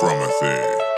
Promethe.